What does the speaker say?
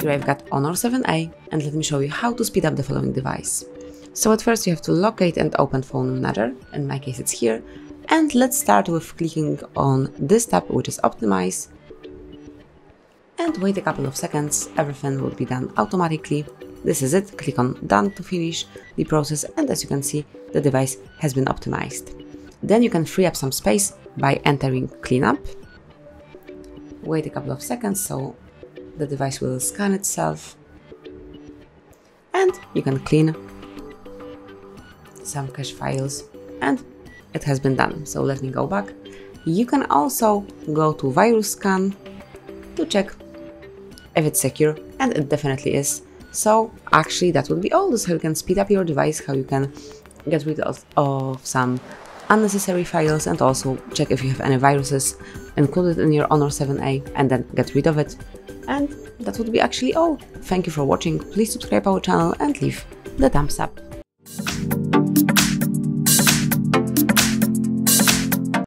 Here I've got Honor 7A and let me show you how to speed up the following device. So at first you have to locate and open Phone Manager, in my case it's here, and let's start with clicking on this tab which is Optimize and wait a couple of seconds, everything will be done automatically. This is it, click on Done to finish the process and as you can see the device has been optimized. Then you can free up some space by entering Cleanup. Wait a couple of seconds so the device will scan itself and you can clean some cache files and it has been done. So let me go back. You can also go to virus scan to check if it's secure and it definitely is. So actually that would be all. This how you can speed up your device, how you can get rid of, of some unnecessary files and also check if you have any viruses included in your Honor 7A and then get rid of it. And that would be actually all. Thank you for watching, please subscribe our channel and leave the thumbs up.